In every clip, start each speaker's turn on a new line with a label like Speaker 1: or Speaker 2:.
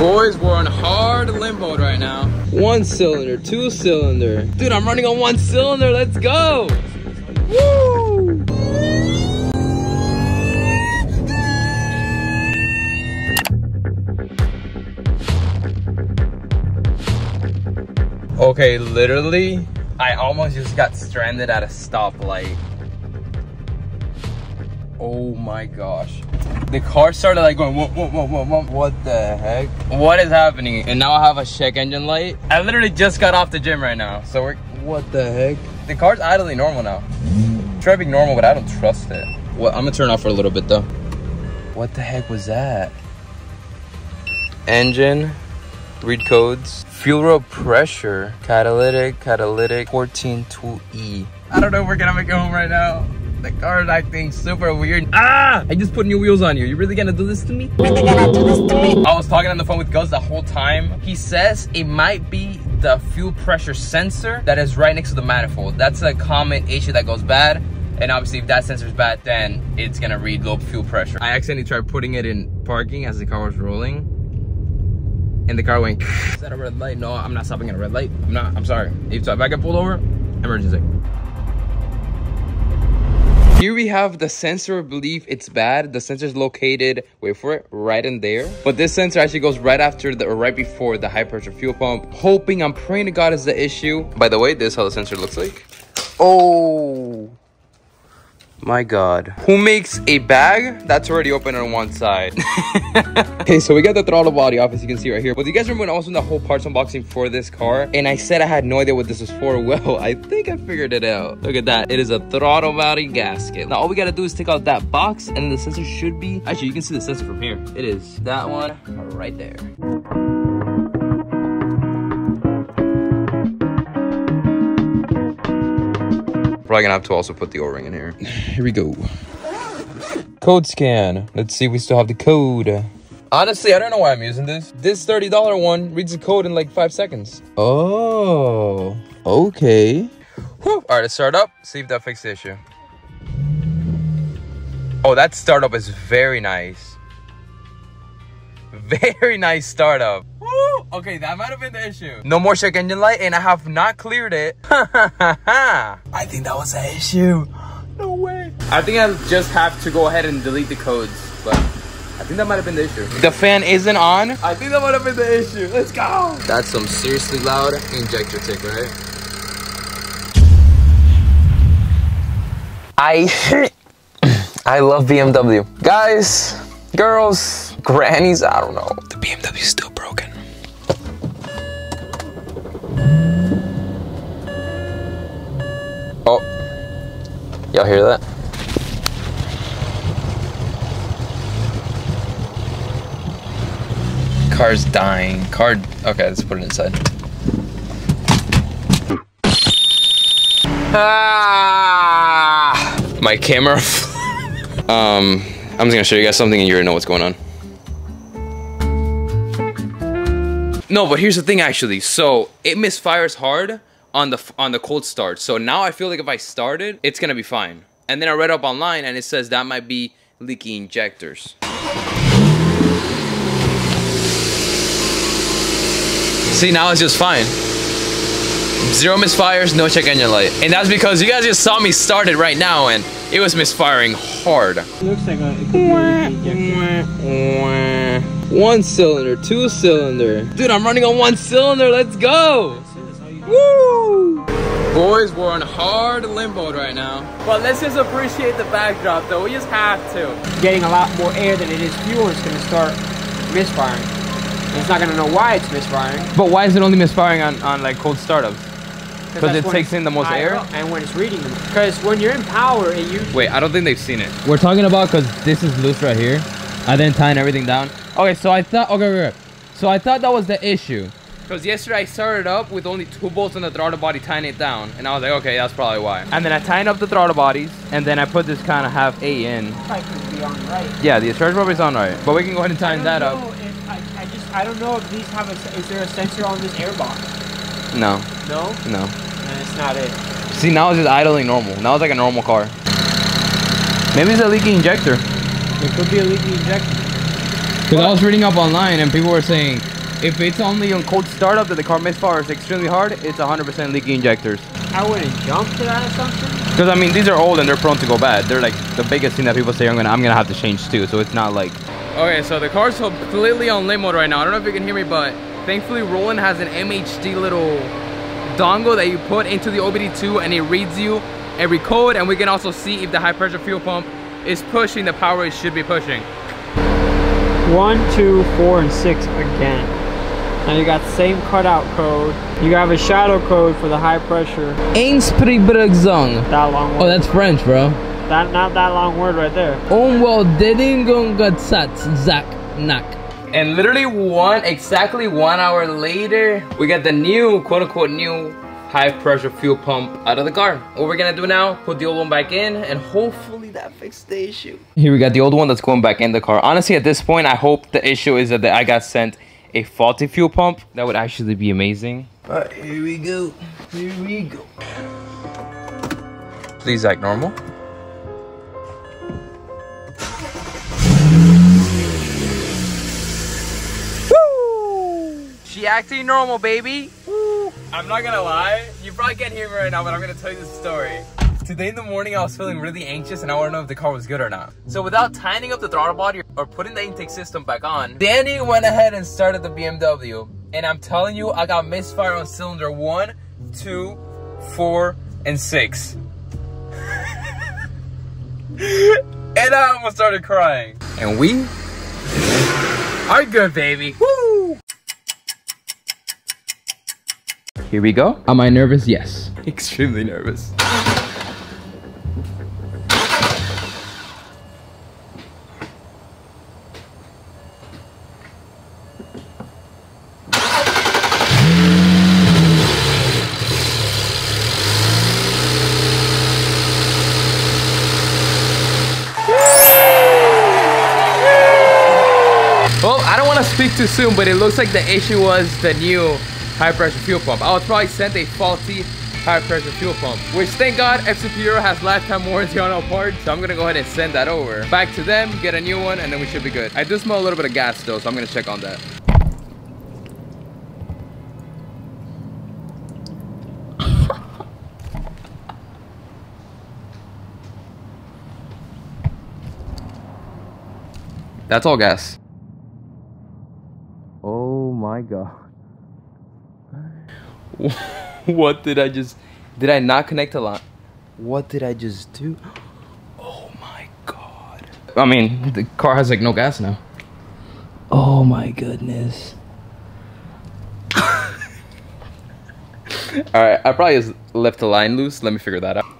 Speaker 1: Boys, we're on hard limbo right now. One cylinder, two cylinder. Dude, I'm running on one cylinder. Let's go. Woo! Okay, literally, I almost just got stranded at a stoplight. Oh my gosh. The car started like going, whoa, whoa, whoa, whoa, whoa. What the heck? What is happening? And now I have a check engine light. I literally just got off the gym right now. So we're, what the heck? The car's idling normal now. Driving normal, but I don't trust it. Well, I'm gonna turn off for a little bit though. What the heck was that? Engine, read codes, fuel rail pressure, catalytic, catalytic, 142E. I don't know if we're gonna make it home right now. The car is acting super weird. Ah! I just put new wheels on you. You really gonna do this to me? I was talking on the phone with Gus the whole time. He says it might be the fuel pressure sensor that is right next to the manifold. That's a common issue that goes bad. And obviously if that sensor is bad, then it's gonna read low fuel pressure. I accidentally tried putting it in parking as the car was rolling. And the car went, is that a red light? No, I'm not stopping at a red light. I'm not, I'm sorry. If, so if I get pulled over, emergency. Here we have the sensor belief it's bad. The sensor is located, wait for it, right in there. But this sensor actually goes right after the, or right before the high pressure fuel pump. Hoping, I'm praying to God is the issue. By the way, this is how the sensor looks like. Oh my god. Who makes a bag that's already open on one side? okay, so we got the throttle body off as you can see right here. But do you guys remember when I was in the whole parts unboxing for this car? And I said I had no idea what this was for. Well, I think I figured it out. Look at that. It is a throttle body gasket. Now all we gotta do is take out that box and the sensor should be, actually you can see the sensor from here. It is that one right there. Probably gonna have to also put the O-ring in here. Here we go. Code scan. Let's see we still have the code. Honestly, I don't know why I'm using this. This $30 one reads the code in like five seconds. Oh, okay. Whew. All right, let's start up. See if that fixed the issue. Oh, that startup is very nice. Very nice startup. Woo! Okay, that might have been the issue. No more check engine light, and I have not cleared it. I think that was the issue. No way. I think I just have to go ahead and delete the codes, but I think that might have been the issue. The fan isn't on. I think that might have been the issue. Let's go. That's some seriously loud injector tick, right? I I love BMW. Guys, girls, grannies, I don't know. The BMW's still broken. Hear that? Car's dying. Car, okay, let's put it inside. Ah! My camera. um, I'm just gonna show you guys something and you already know what's going on. No, but here's the thing actually. So it misfires hard on the on the cold start. So now I feel like if I start it, it's gonna be fine. And then I read up online and it says that might be leaky injectors. See, now it's just fine. Zero misfires, no check engine light. And that's because you guys just saw me start it right now and it was misfiring hard.
Speaker 2: It looks like a, it could be a leaky injector.
Speaker 1: One cylinder, two cylinder. Dude, I'm running on one cylinder. Let's go. Woo! Boys, we're on hard limbo right now. But let's just appreciate the backdrop though. We just have to.
Speaker 2: Getting a lot more air than it is fuel is going to start misfiring. And it's not going to know why it's misfiring.
Speaker 1: But why is it only misfiring on, on like cold startups? Because it takes in the most air?
Speaker 2: up And when it's reading them. Because when you're in power, it usually...
Speaker 1: Wait, I don't think they've seen it.
Speaker 3: We're talking about because this is loose right here. I then tying everything down. Okay, so I thought okay, okay, okay. So I thought that was the issue.
Speaker 1: Because yesterday I started up with only two bolts on the throttle body tying it down. And I was like, okay, that's probably why. And then I tightened up the throttle bodies. And then I put this kind of half A in.
Speaker 2: Pipe would be on right.
Speaker 1: Yeah, the charge rubber is on right. But we can go ahead and tighten that up.
Speaker 2: if- I, I just I don't know if these have a is there a sensor on this air box?
Speaker 1: No,
Speaker 2: No,
Speaker 1: no.
Speaker 2: then it's not it.
Speaker 1: See, now it's just idling normal. Now it's like a normal car. Maybe it's a leaky injector.
Speaker 2: It could be a leaky injector.
Speaker 3: Because I was reading up online and people were saying
Speaker 1: if it's only on cold startup that the car misfires extremely hard, it's 100% leaky injectors.
Speaker 2: I wouldn't jump to that assumption.
Speaker 1: Because I mean, these are old and they're prone to go bad. They're like the biggest thing that people say I'm gonna I'm gonna have to change too. So it's not like. Okay, so the car's completely on limp mode right now. I don't know if you can hear me, but thankfully Roland has an MHD little dongle that you put into the OBD2 and it reads you every code and we can also see if the high pressure fuel pump is pushing the power it should be pushing.
Speaker 2: One, two, four, and six again. Now you got the same cutout code. You have a shadow code for the high pressure.
Speaker 3: Innsbruckzong.
Speaker 2: That long oh, word.
Speaker 3: Oh, that's French, bro.
Speaker 2: That not that long word right there.
Speaker 3: Onwel dedingongatsats zak nak.
Speaker 1: And literally one, exactly one hour later, we got the new, quote unquote new high pressure fuel pump out of the car. What we're gonna do now, put the old one back in and hopefully that fixed the issue. Here we got the old one that's going back in the car. Honestly, at this point, I hope the issue is that I got sent a faulty fuel pump. That would actually be amazing. All right, here we go. Here we go. Please act normal. She acting normal, baby. Woo. I'm not gonna lie. You probably can't hear me right now, but I'm gonna tell you the story. Today in the morning, I was feeling really anxious and I wanna know if the car was good or not. So without tightening up the throttle body or putting the intake system back on, Danny went ahead and started the BMW. And I'm telling you, I got misfire on cylinder one, two, four, and six. and I almost started crying. And we are good, baby. Woo! Here we go.
Speaker 3: Am I nervous? Yes.
Speaker 1: Extremely nervous. Too soon, but it looks like the issue was the new high pressure fuel pump. I was probably sent a faulty high pressure fuel pump, which thank God FCP Euro has lifetime warranty on all parts. So I'm gonna go ahead and send that over. Back to them, get a new one, and then we should be good. I do smell a little bit of gas though, so I'm gonna check on that. That's all gas. God. what did I just did I not connect a line? What did I just do? Oh my god. I mean, the car has like no gas now. Oh my goodness. All right, I probably just left the line loose. Let me figure that out.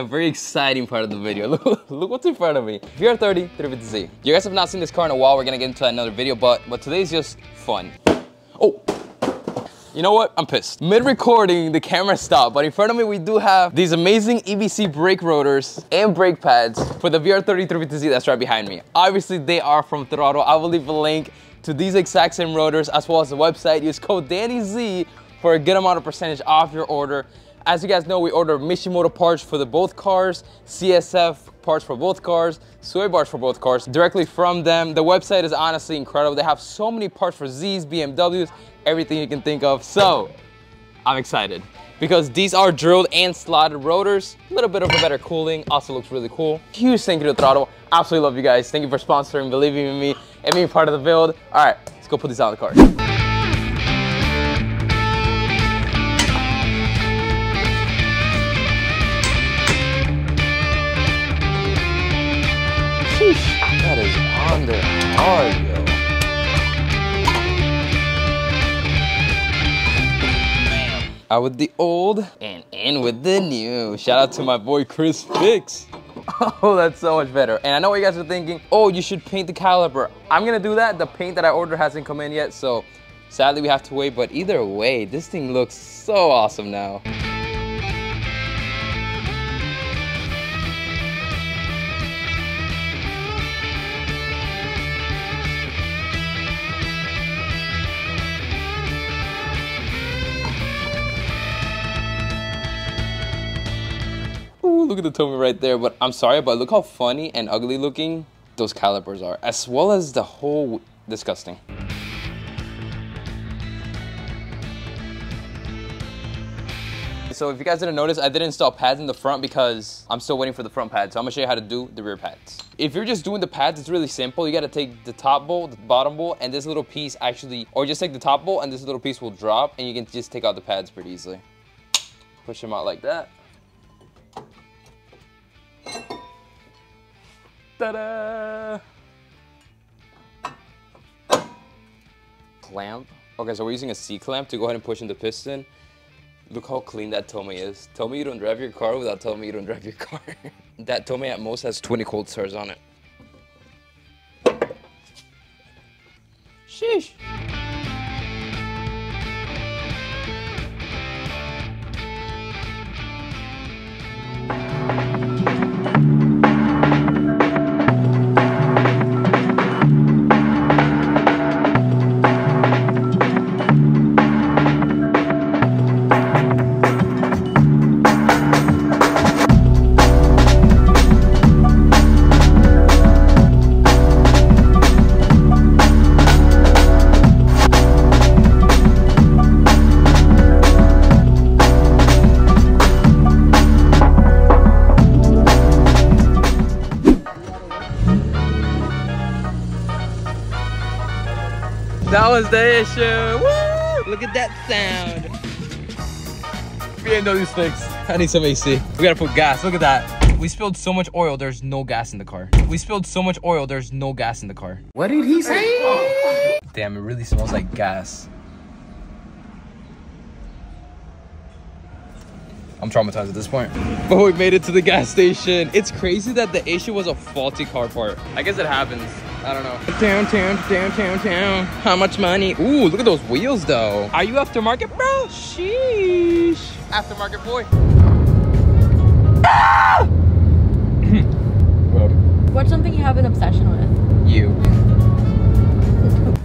Speaker 1: A very exciting part of the video. Look, look what's in front of me. VR30 350Z. You guys have not seen this car in a while. We're gonna get into another video, but but today's just fun. Oh, you know what? I'm pissed. Mid-recording, the camera stopped, but in front of me, we do have these amazing EBC brake rotors and brake pads for the VR30 350Z that's right behind me. Obviously, they are from Throtl. I will leave a link to these exact same rotors as well as the website. Use code DannyZ for a good amount of percentage off your order. As you guys know, we order Mishimoto parts for the both cars, CSF parts for both cars, sway bars for both cars, directly from them. The website is honestly incredible. They have so many parts for Zs, BMWs, everything you can think of. So, I'm excited because these are drilled and slotted rotors. A little bit of a better cooling, also looks really cool. Huge thank you to Throtl. Absolutely love you guys. Thank you for sponsoring, believing in me, and being part of the build. All right, let's go put these on the car. Where are you? Out with the old and in with the new. Shout out to my boy Chris Fix. Oh, that's so much better. And I know what you guys are thinking, oh, you should paint the caliper. I'm gonna do that. The paint that I ordered hasn't come in yet, so sadly we have to wait. But either way, this thing looks so awesome now. Look at the Tomei right there. But I'm sorry, but look how funny and ugly looking those calipers are, as well as the whole disgusting. So if you guys didn't notice, I didn't install pads in the front because I'm still waiting for the front pads. So I'm gonna show you how to do the rear pads. If you're just doing the pads, it's really simple. You gotta take the top bolt, the bottom bolt, and this little piece actually, or just take the top bolt and this little piece will drop and you can just take out the pads pretty easily. Push them out like that. Ta-da! Clamp. Okay, so we're using a C-clamp to go ahead and push in the piston. Look how clean that Tomei is. Tell me you don't drive your car without telling me you don't drive your car. that Tomei at most has 20 cold stars on it. Sheesh. Was the issue. Woo! Look at that sound. BMW sticks. I need some AC. We gotta put gas. Look at that. We spilled so much oil, there's no gas in the car. We spilled so much oil, there's no gas in the car.
Speaker 3: What did he say?
Speaker 1: Damn, it really smells like gas. I'm traumatized at this point. But we made it to the gas station. It's crazy that the issue was a faulty car part. I guess it happens. I don't know. Downtown, downtown, town. How much money? Ooh, look at those wheels though. Are you aftermarket, bro? Sheesh. Aftermarket boy. Ah!
Speaker 4: What's something you have an obsession with?
Speaker 1: You.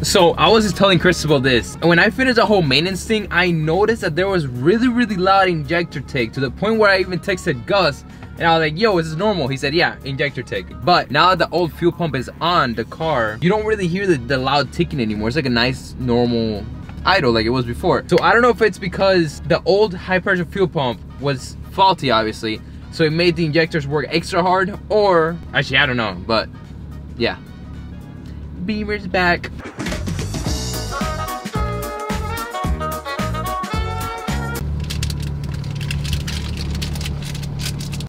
Speaker 1: So I was just telling Chris about this. And when I finished the whole maintenance thing, I noticed that there was really, really loud injector take to the point where I even texted Gus and I was like, yo, is this normal? He said, yeah, injector tick. But now that the old fuel pump is on the car, you don't really hear the, the loud ticking anymore. It's like a nice, normal idle like it was before. So I don't know if it's because the old high pressure fuel pump was faulty, obviously. So it made the injectors work extra hard or, actually, I don't know, but yeah. Beamer's back.